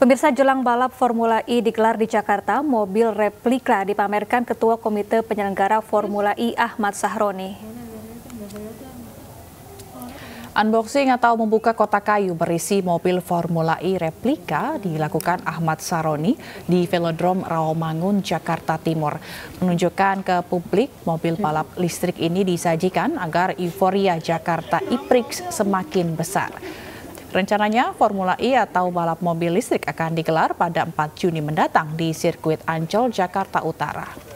Pemirsa jelang balap Formula E digelar di Jakarta, mobil replika dipamerkan Ketua Komite Penyelenggara Formula E Ahmad Sahroni. Unboxing atau membuka kotak kayu berisi mobil Formula E replika dilakukan Ahmad Saroni di Velodrome Rawamangun, Jakarta Timur. Menunjukkan ke publik mobil balap listrik ini disajikan agar euforia Jakarta e-Prix semakin besar. Rencananya Formula E atau balap mobil listrik akan digelar pada 4 Juni mendatang di sirkuit Ancol, Jakarta Utara.